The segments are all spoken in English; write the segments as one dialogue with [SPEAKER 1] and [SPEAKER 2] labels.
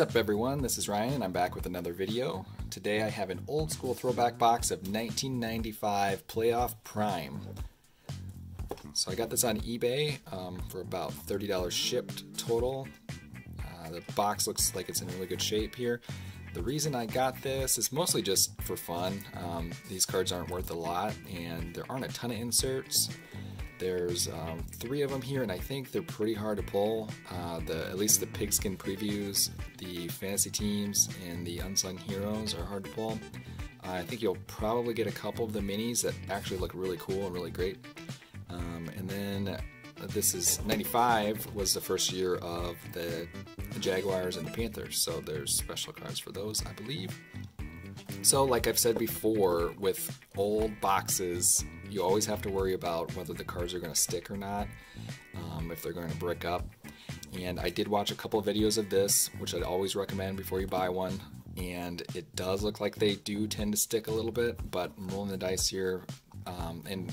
[SPEAKER 1] What's up everyone, this is Ryan and I'm back with another video. Today I have an old school throwback box of 1995 Playoff Prime. So I got this on eBay um, for about $30 shipped total. Uh, the box looks like it's in really good shape here. The reason I got this is mostly just for fun. Um, these cards aren't worth a lot and there aren't a ton of inserts. There's um, three of them here, and I think they're pretty hard to pull. Uh, the at least the pigskin previews, the fantasy teams, and the unsung heroes are hard to pull. Uh, I think you'll probably get a couple of the minis that actually look really cool and really great. Um, and then uh, this is 95 was the first year of the Jaguars and the Panthers, so there's special cards for those, I believe. So, like I've said before, with old boxes, you always have to worry about whether the cards are going to stick or not, um, if they're going to brick up. And I did watch a couple videos of this, which I'd always recommend before you buy one. And it does look like they do tend to stick a little bit, but I'm rolling the dice here. Um, and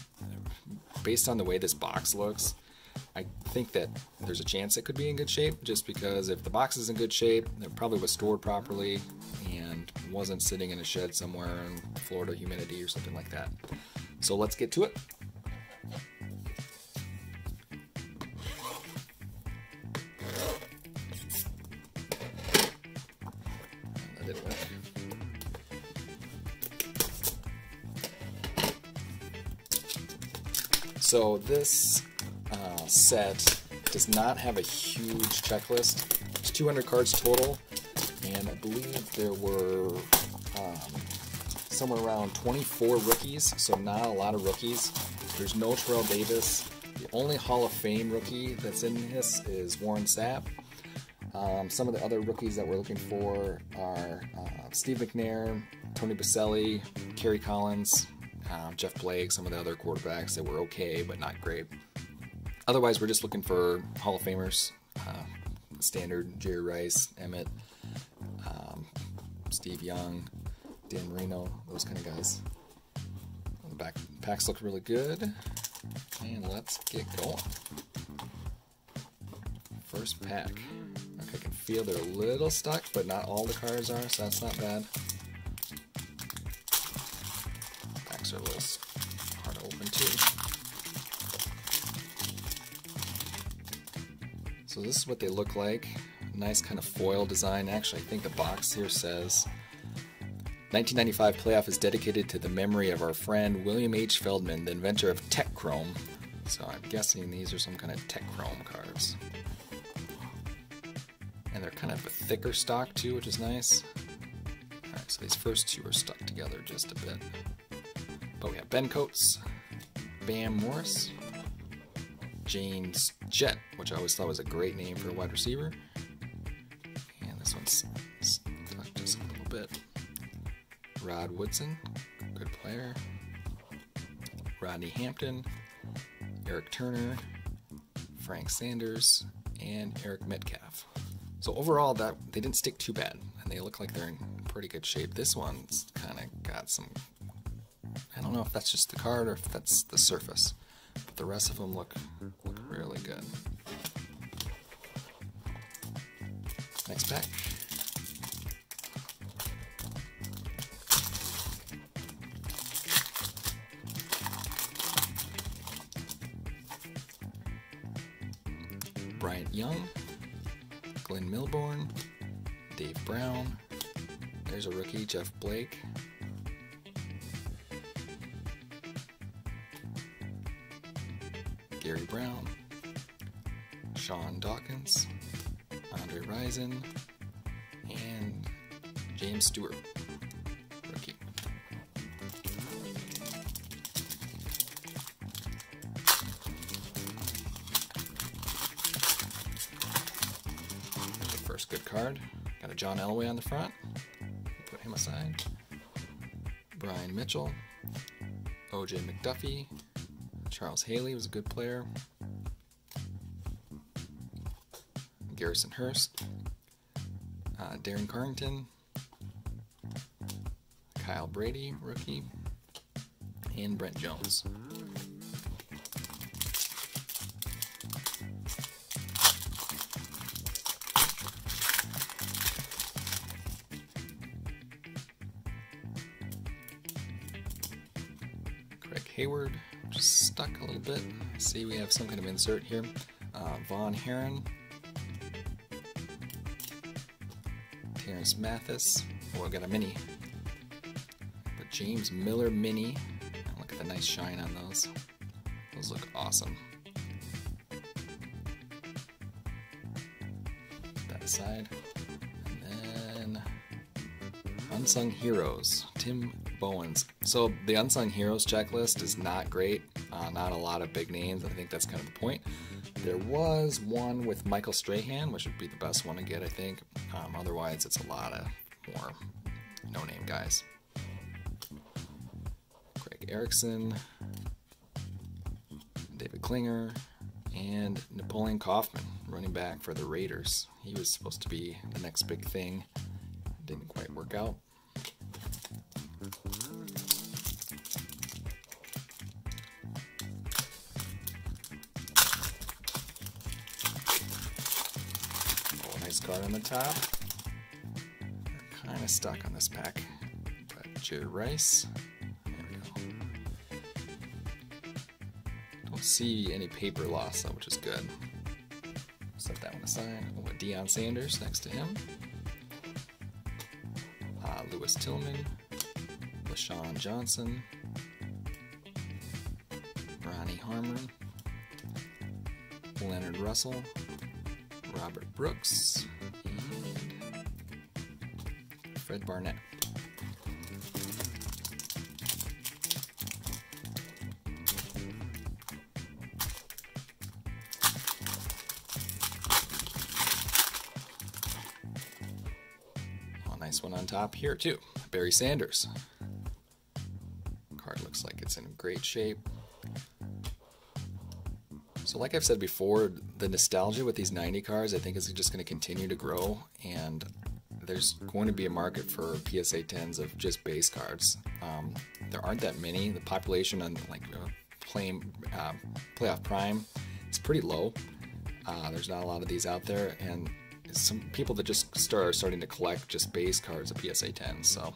[SPEAKER 1] based on the way this box looks, I think that there's a chance it could be in good shape just because if the box is in good shape, it probably was stored properly and wasn't sitting in a shed somewhere in Florida humidity or something like that. So let's get to it. So this uh, set does not have a huge checklist. It's 200 cards total, and I believe there were um, somewhere around 24 rookies, so not a lot of rookies. There's no Terrell Davis. The only Hall of Fame rookie that's in this is Warren Sapp. Um, some of the other rookies that we're looking for are uh, Steve McNair, Tony Boselli, Kerry Collins, uh, Jeff Blake, some of the other quarterbacks that were okay but not great. Otherwise, we're just looking for Hall of Famers, uh, standard Jerry Rice, Emmitt, um, Steve Young, Dan Marino, those kind of guys. The back packs look really good, and let's get going. First pack. Okay, I can feel they're a little stuck, but not all the cards are, so that's not bad. Packs are a little hard to open too. So this is what they look like. Nice kind of foil design. Actually, I think the box here says 1995 playoff is dedicated to the memory of our friend William H. Feldman, the inventor of Tech-Chrome. So I'm guessing these are some kind of Tech-Chrome cards. And they're kind of a thicker stock too, which is nice. Alright, so these first two are stuck together just a bit. But we have Ben Coates, Bam Morris, James Jett, which I always thought was a great name for a wide receiver. Rod Woodson, good player. Rodney Hampton, Eric Turner, Frank Sanders, and Eric Metcalf. So overall, that they didn't stick too bad, and they look like they're in pretty good shape. This one's kind of got some. I don't know if that's just the card or if that's the surface. But the rest of them look, look really good. Next pack. Jeff Blake, Gary Brown, Sean Dawkins, Andre Rison, and James Stewart, rookie. First good card. Got a John Elway on the front. Him aside. Brian Mitchell, OJ McDuffie, Charles Haley was a good player. Garrison Hearst, uh, Darren Carrington, Kyle Brady, rookie, and Brent Jones. Hayward, just stuck a little bit. See, we have some kind of insert here. Uh, Vaughn Hebron, Terance Mathis. Oh, I got a mini. But James Miller mini. Look at the nice shine on those. Those look awesome. That aside. And then Unsung Heroes. Tim Bowens. So the Unsung Heroes checklist is not great. Uh, not a lot of big names. I think that's kind of the point. There was one with Michael Strahan, which would be the best one to get, I think. Um, otherwise, it's a lot of more no-name guys. Craig Erickson, David Klingler, and Napoleon Kaufman, running back for the Raiders. He was supposed to be the next big thing. Didn't quite work out. Nice card on the top. Kind of stuck on this pack. But Jerry Rice. There we go. Don't see any paper loss though, which is good. Set that one aside. Oh, Deion Sanders next to him. Uh, Lewis Tillman. LeShon Johnson. Ronnie Harmon. Leonard Russell. Robert Brooks. And Fred Barnett. Nice one on top here too. Barry Sanders. In great shape. So like I've said before, the nostalgia with these 90 cars I think is just going to continue to grow and there's going to be a market for PSA 10s of just base cards. Um, there aren't that many. The population on like uh, playing uh, playoff prime is pretty low. Uh, there's not a lot of these out there, and some people that just start are starting to collect just base cards of PSA 10s. So,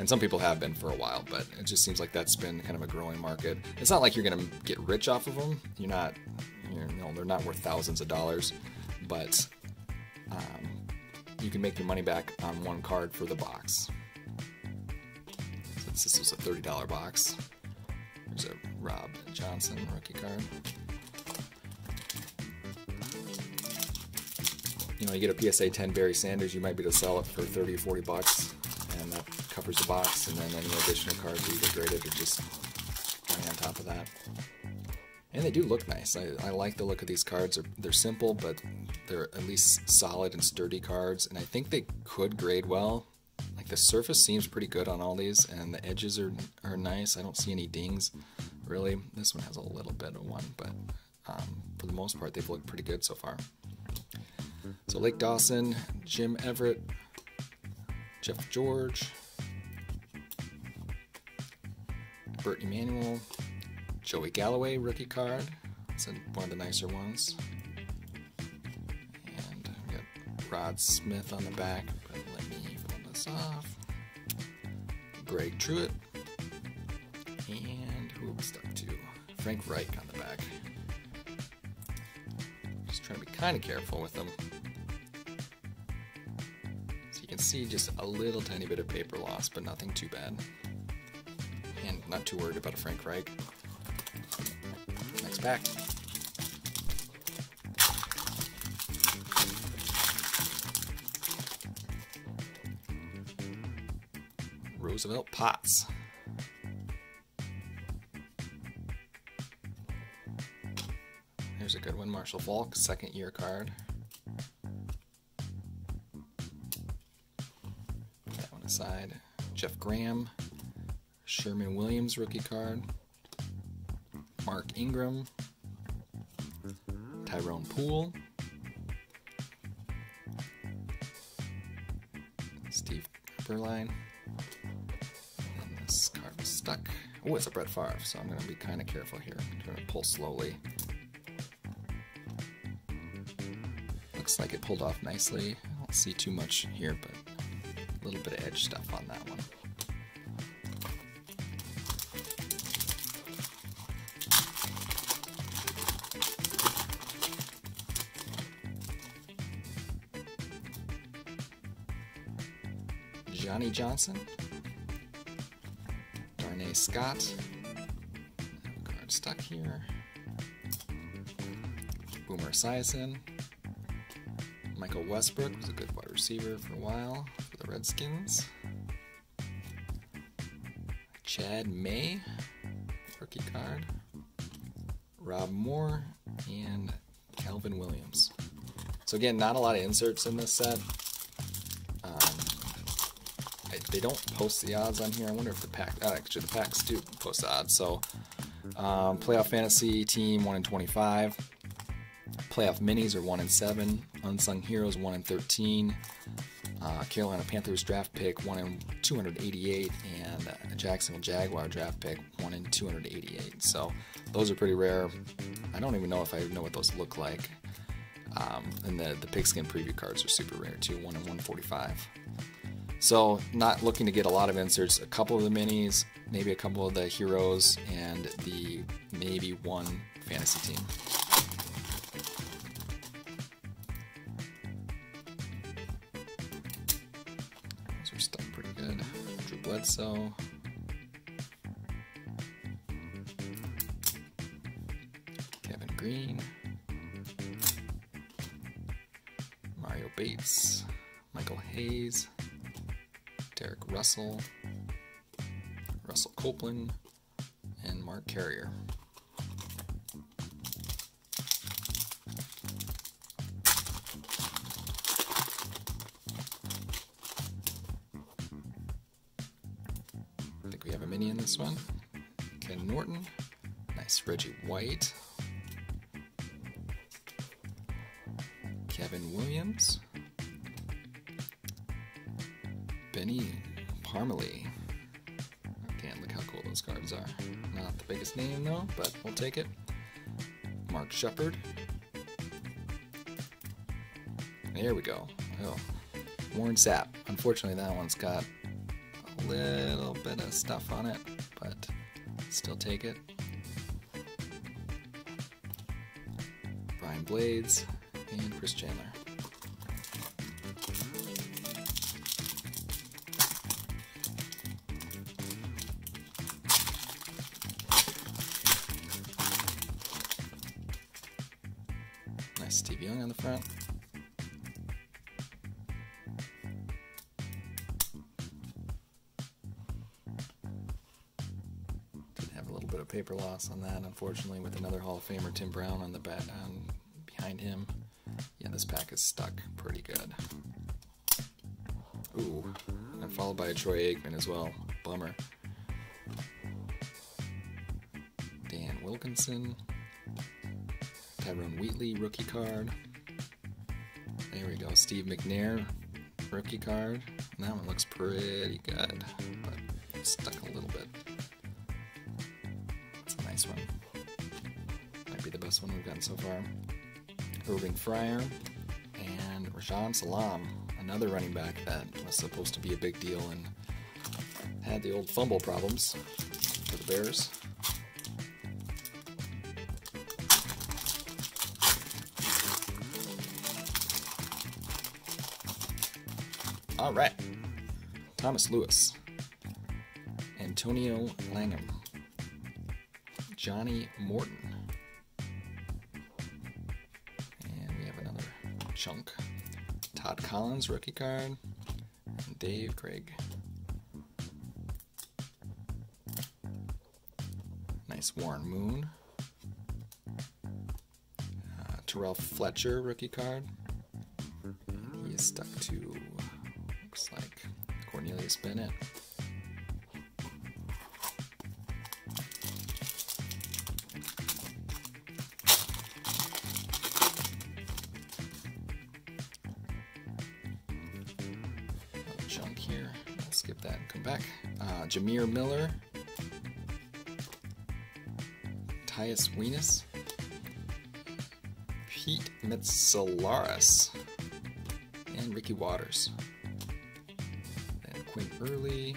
[SPEAKER 1] and some people have been for a while, but it just seems like that's been kind of a growing market. It's not like you're going to get rich off of them. You're not, you're, know, they're not worth thousands of dollars, but um, you can make your money back on one card for the box. Since this was a $30 box, there's a Rob Johnson rookie card. You know, you get a PSA 10 Barry Sanders, you might be able to sell it for 30 or 40 bucks, covers the box, and then any additional cards are either graded or just going on top of that. And they do look nice. I, I, like the look of these cards. They're, they're, simple, but they're at least solid and sturdy cards. And I think they could grade well. Like the surface seems pretty good on all these, and the edges are, are nice. I don't see any dings, really. This one has a little bit of one, but um, for the most part, they've looked pretty good so far. So Lake Dawson, Jim Everett, Jeff George, Bert Emanuel, Joey Galloway rookie card. It's one of the nicer ones. And we got Rod Smith on the back, but let me pull this off. Greg Truitt. And who are we stuck to? Frank Reich on the back. Just trying to be kind of careful with them. So you can see just a little tiny bit of paper loss, but nothing too bad. Not too worried about a Frank Reich back. Roosevelt Potts. Here's a good one, Marshall Faulk, second year card. That one aside. Jeff Graham, Sherman Williams rookie card. Mark Ingram, Tyrone Poole, Steve Beuerlein, and this card was stuck. Oh, it's a Brett Favre, so I'm going to be kind of careful here. I'm going to pull slowly. Looks like it pulled off nicely. I don't see too much here, but a little bit of edge stuff on that one. Johnny Johnson, Darnay Scott, card stuck here, Boomer Esiason, Michael Westbrook was a good wide receiver for a while for the Redskins. Chad May, rookie card. Rob Moore, and Calvin Williams. So again, not a lot of inserts in this set. They don't post the odds on here. I wonder if the pack, uh, actually the packs do post the odds. So um, playoff fantasy team 1 in 25. Playoff minis are 1 in 7. Unsung Heroes 1 in 13. Uh, Carolina Panthers draft pick 1 in 288. And uh, Jacksonville Jaguar draft pick 1 in 288. So those are pretty rare. I don't even know if I know what those look like. Um, and the, the pigskin preview cards are super rare too, 1 in 145. So not looking to get a lot of inserts, a couple of the minis, maybe a couple of the heroes, and the maybe one fantasy team. Those are stuck pretty good. Drew Bledsoe. Kevin Greene. Mario Bates. Michael Hayes. Russell. Russell Copeland. And Mark Carrier. I think we have a mini in this one. Ken Norton. Nice Reggie White. Kevin Williams. Benny Parmalee. Again, look how cool those cards are. Not the biggest name though, but we'll take it. Mark Shepard. There we go. Oh, Warren Sapp. Unfortunately, that one's got a little bit of stuff on it, but still take it. Brian Blades and Chris Chandler. Young on the front. Did have a little bit of paper loss on that, unfortunately, with another Hall of Famer, Tim Brown, on the bat on behind him. Yeah, this pack is stuck pretty good. Ooh, and followed by a Troy Aikman as well. Bummer. Dan Wilkinson. Tyrone Wheatley, rookie card. There we go. Steve McNair, rookie card. That one looks pretty good, but stuck a little bit. It's a nice one. Might be the best one we've gotten so far. Irving Fryar and Rashaan Salaam, another running back that was supposed to be a big deal and had the old fumble problems for the Bears. All right. Thomas Lewis. Antonio Langham. Johnny Morton. And we have another chunk. Todd Collins, rookie card. And Dave Craig. Nice Warren Moon. Uh, Terrell Fletcher, rookie card. He is stuck to Another chunk here. I'll skip that and come back. Uh, Jameer Miller. Tydus Winans. Pete Metzelaars. And Ricky Watters. Early.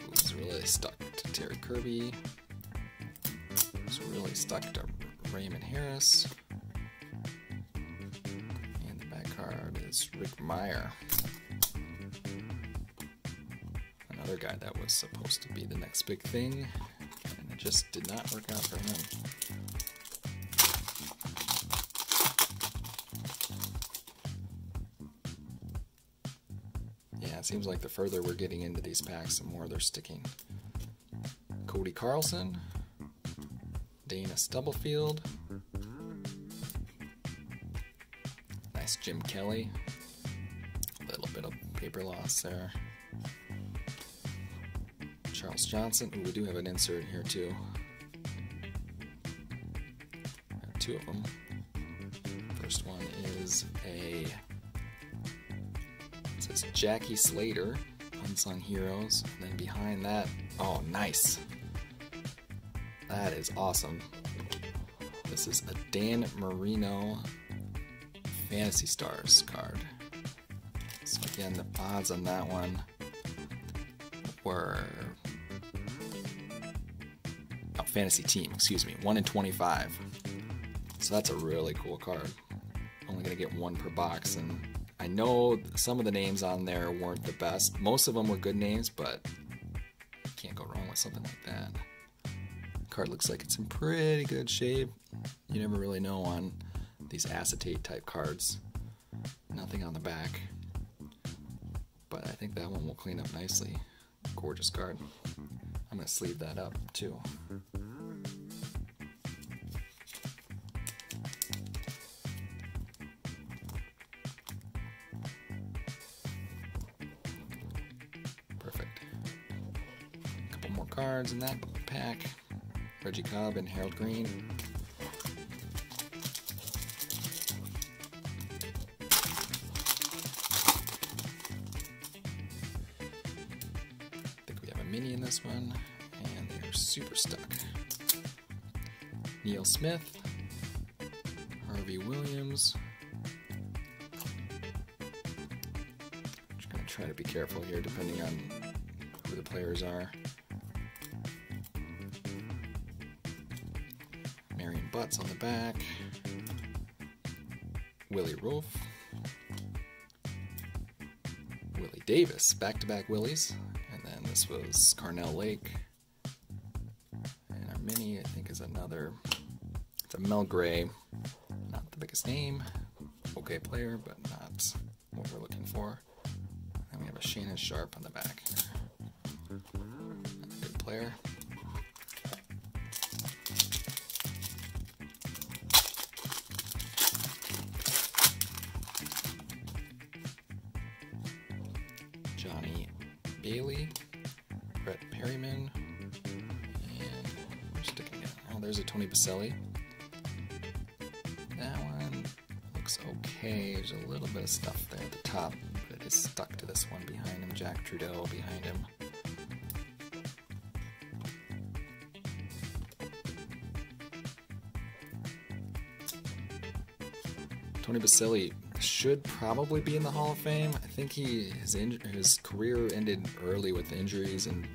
[SPEAKER 1] Who's really stuck to Terry Kirby. Who's really stuck to Raymond Harris. And the back card is Rick Mirer. another guy that was supposed to be the next big thing, and it just did not work out for him. Seems like the further we're getting into these packs, the more they're sticking. Cody Carlson, Dana Stubblefield, nice Jim Kelly, a little bit of paper loss there. Charles Johnson, Ooh, we do have an insert here too. two of them. Jackie Slater, Unsung Heroes. And then behind that, oh nice. That is awesome. This is a Dan Marino Fantasy Stars card. So again, the odds on that one were oh, fantasy team, excuse me, one in 25. So that's a really cool card. Only gonna get one per box, and I know some of the names on there weren't the best. Most of them were good names, but can't go wrong with something like that card looks like it's in pretty good shape. You never really know on these acetate type cards. Nothing on the back. But I think that one will clean up nicely. Gorgeous card. I'm to sleeve that up too. Cards in that pack. Reggie Cobb and Harold Green. I think we have a mini in this one, and they're super stuck. Neil Smith, Harvey Williams. Just gonna try to be careful here depending on who the players are. On the back. Willie Roaf. Willie Davis, back to back Willies. And then this was Carnell Lake. And our mini, I think, is another. It's a Mel Gray. Not the biggest name. Okay player, but not what we're looking for. And we have a Shannon Sharpe on the back. Good player. Tony Boselli. That one looks okay. There's a little bit of stuff there at the top, but it is stuck to this one behind him. Jack Trudeau behind him. Tony Boselli should probably be in the Hall of Fame. I think he his his career ended early with injuries and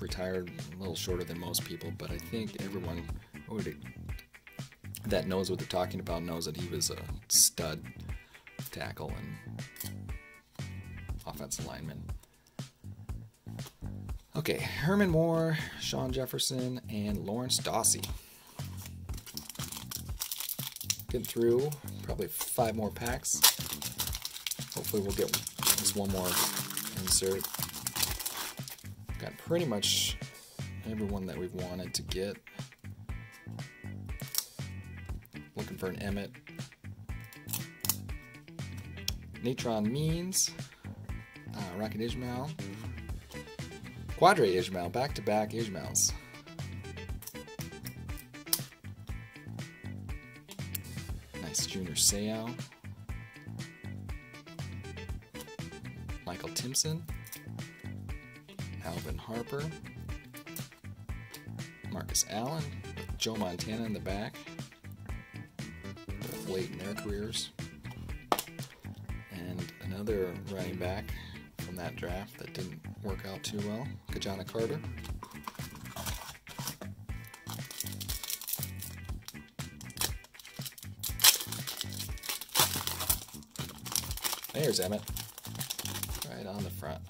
[SPEAKER 1] retired a little shorter than most people. But I think everyone that knows what they're talking about knows that he was a stud tackle and offensive lineman. Okay, Herman Moore, Sean Jefferson, and Lawrence Dawsey Getting through probably five more packs. Hopefully we'll get just one more insert. Pretty much everyone that we've wanted to get. Looking for an Emmitt. Natron Means. Uh, Rocket Ismail. Qadry Ismail. Back-to-back Ismails. Nice junior Seau, Michael Timpson, Alvin Harper, Marcus Allen, Joe Montana in the back, both late in their careers, and another running back from that draft that didn't work out too well, Ki-Jana Carter. There's Emmitt. Right on the front.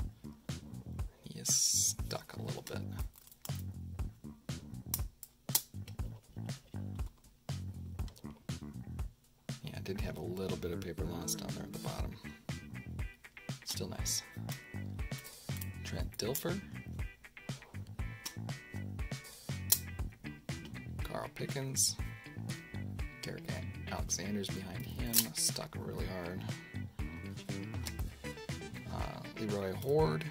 [SPEAKER 1] Trent Carl Pickens. Derek Alexander's behind him, stuck really hard. Uh, Leroy Hoard.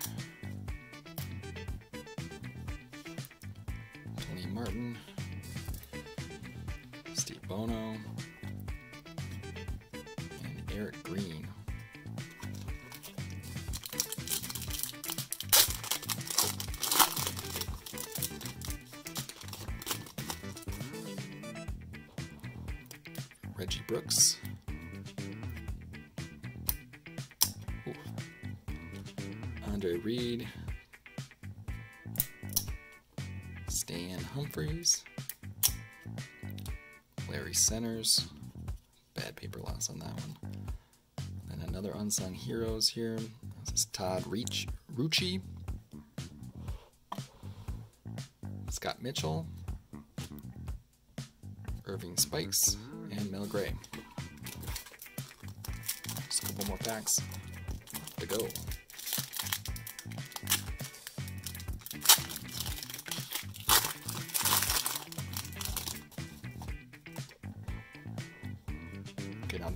[SPEAKER 1] Bad paper loss on that one. And another unsung heroes here. This is Todd Reach Rucci. Scott Mitchell. Irving Spikes and Mel Gray. Just a couple more packs to go.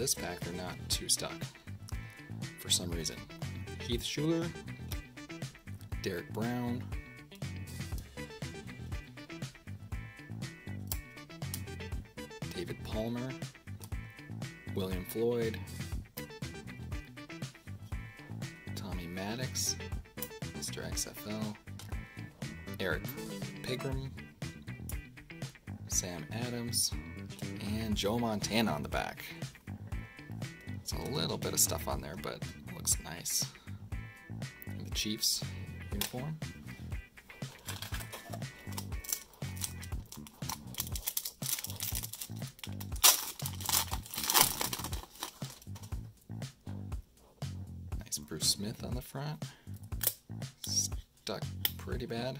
[SPEAKER 1] This pack, they're not too stuck for some reason. Heath Shuler, Derek Brown, David Palmer, William Floyd, Tommy Maddox, Mr. XFL, Erik Pegram, Sam Adams, and Joe Montana on the back. It's a little bit of stuff on there, but it looks nice. And the Chiefs uniform. Nice Bruce Smith on the front. Stuck pretty bad.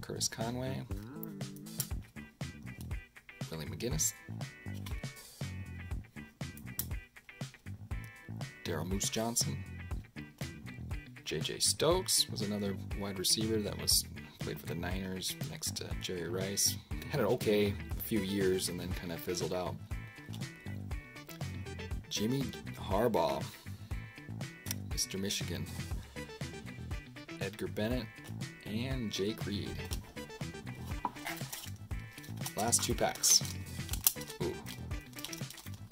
[SPEAKER 1] Curtis Conway. Willie McGinest. Daryl Moose Johnson. JJ Stokes was another wide receiver that was played for the Niners next to Jerry Rice. Had an okay few years and then kind of fizzled out. Jimmy Harbaugh, Mr. Michigan, Edgar Bennett, and Jake Reed. Last two packs. Ooh,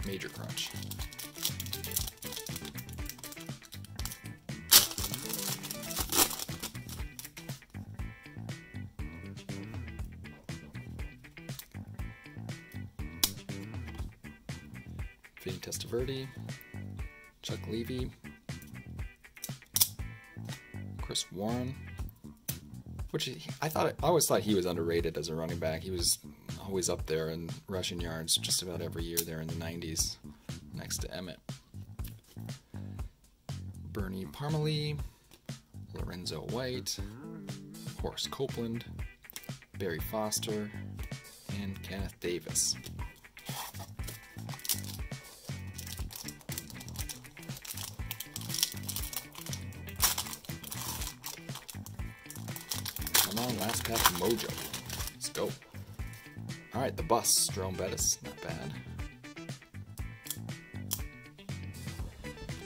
[SPEAKER 1] major crunch. Testaverde, Chuck Levy, Chris Warren, which he, I thought I always thought he was underrated as a running back. He was always up there in rushing yards just about every year there in the 90s, next to Emmitt. Bernie Parmalee, Lorenzo White, Horace Copeland, Barry Foster, and Kenneth Davis. Pack mojo. Let's go. Alright, the bus, Jerome Bettis, not bad.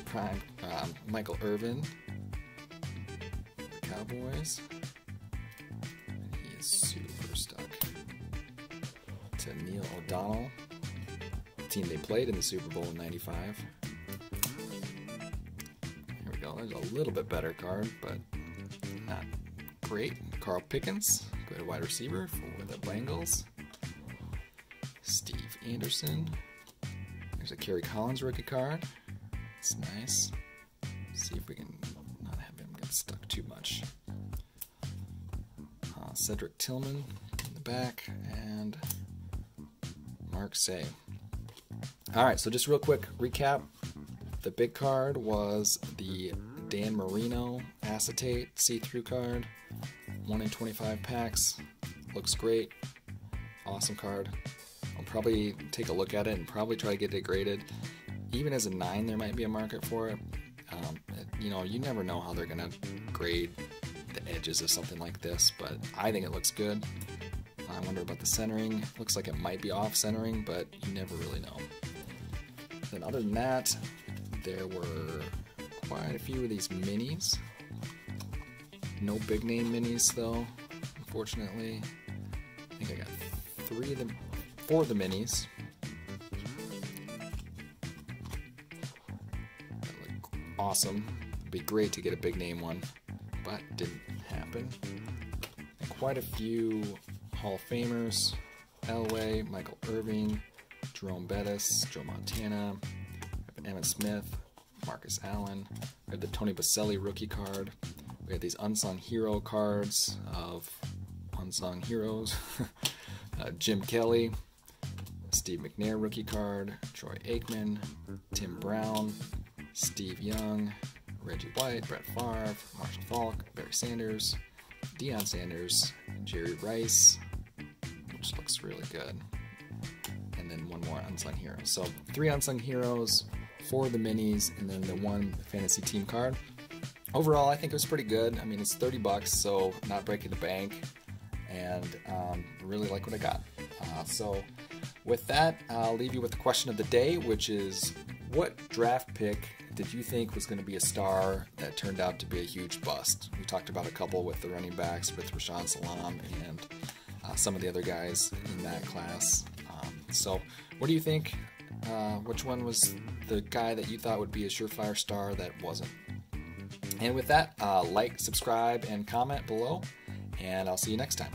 [SPEAKER 1] Prime, um, Michael Irvin, the Cowboys. And he is super stuck. To Neil O'Donnell, team they played in the Super Bowl in 95. Here we go, there's a little bit better card, but not great. Carl Pickens, good wide receiver for the Bengals. Steve Anderson. There's a Kerry Collins rookie card. It's nice. See if we can not have him get stuck too much. Uh, Cedric Tillman in the back, and Mark Seay. All right, so just real quick recap. The big card was the Dan Marino acetate see-through card. 1 in 25 packs. Looks great. Awesome card. I'll probably take a look at it and probably try to get it graded. Even as a 9, there might be a market for it. Um, you know, you never know how they're going to grade the edges of something like this, but I think it looks good. I wonder about the centering. Looks like it might be off centering, but you never really know. Then other than that, there were quite a few of these minis. No big name minis though, unfortunately. I think I got three of them, four of the minis. awesome. It'd be great to get a big name one, but didn't happen. And quite a few Hall of Famers. Elway, Michael Irvin, Jerome Bettis, Joe Montana, Emmitt Smith, Marcus Allen. I have the Tony Boselli rookie card. We have these unsung hero cards of unsung heroes. uh, Jim Kelly, Steve McNair rookie card, Troy Aikman, Tim Brown, Steve Young, Reggie White, Brett Favre, Marshall Faulk, Barry Sanders, Deion Sanders, Jerry Rice, which looks really good. And then one more unsung hero. So three unsung heroes, four of the minis, and then the one fantasy team card. Overall, I think it was pretty good. I mean, it's 30 bucks, so not breaking the bank, and um, really like what I got. Uh, so, with that, I'll leave you with the question of the day, which is what draft pick did you think was going to be a star that turned out to be a huge bust? We talked about a couple with the running backs, with Rashaan Salaam and uh, some of the other guys in that class. Um, so, what do you think? Uh, which one was the guy that you thought would be a surefire star that wasn't? And with that, uh, like, subscribe, and comment below, and I'll see you next time.